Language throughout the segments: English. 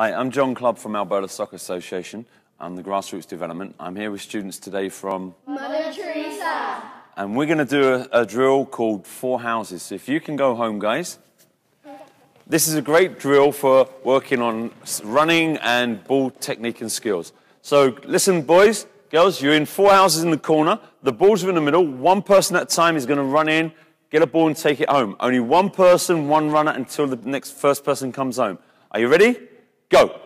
Hi, I'm John Clubb from Alberta Soccer Association. I'm the grassroots development. I'm here with students today from Mother Teresa. And we're going to do a, a, drill called Four Houses. So if you can go home, guys. This is a great drill for working on running and ball technique and skills. So listen, boys, girls, you're in four houses in the corner. The balls are in the middle. One person at a time is going to run in, get a ball and take it home. Only one person, one runner until the next first person comes home. Are you ready? Go.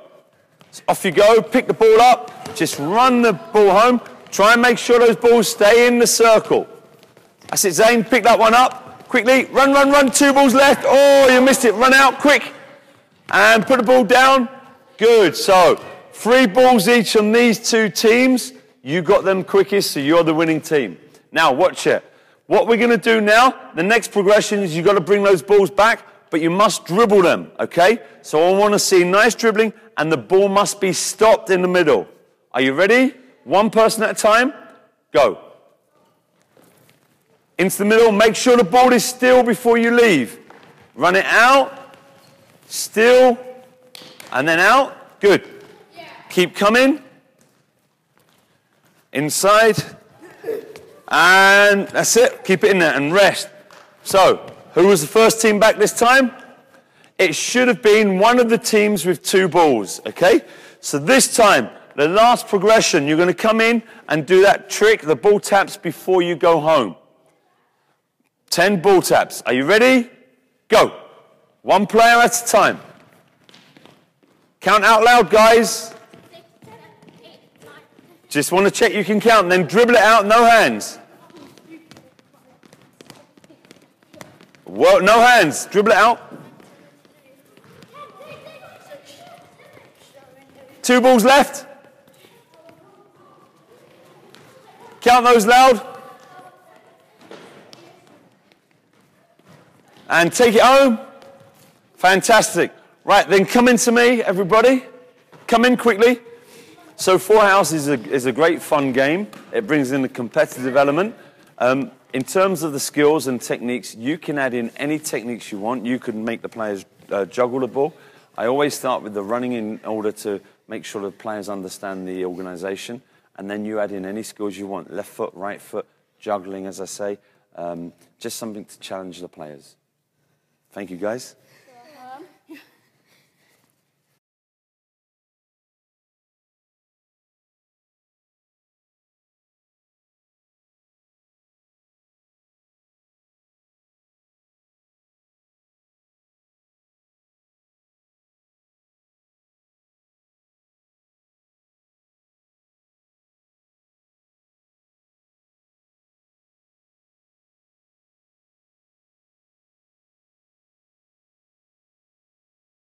So off you go, pick the ball up, just run the ball home. Try and make sure those balls stay in the circle. That's it, Zane, pick that one up. Quickly, run, run, run, two balls left. Oh, you missed it, run out, quick. And put the ball down. Good, so three balls each on these two teams. You got them quickest, so you're the winning team. Now, watch it. What we're going to do now, the next progression is you've got to bring those balls back but you must dribble them, okay? So I want to see nice dribbling, and the ball must be stopped in the middle. Are you ready? One person at a time. Go. Into the middle. Make sure the ball is still before you leave. Run it out. Still. And then out. Good. Yeah. Keep coming. Inside. And that's it. Keep it in there and rest. So, who was the first team back this time? It should have been one of the teams with two balls, okay? So this time, the last progression, you're going to come in and do that trick, the ball taps before you go home. 10 ball taps. Are you ready? Go. One player at a time. Count out loud, guys. Just want to check you can count, then dribble it out, no hands. Whoa, no hands. Dribble it out. Two balls left. Count those loud. And take it home. Fantastic. Right, then come in to me, everybody. Come in quickly. So Four House is a, is a great fun game. It brings in the competitive element. Um, in terms of the skills and techniques, you can add in any techniques you want. You can make the players uh, juggle the ball. I always start with the running in order to make sure the players understand the organisation, and then you add in any skills you want. Left foot, right foot, juggling, as I say. Um, just something to challenge the players. Thank you, guys.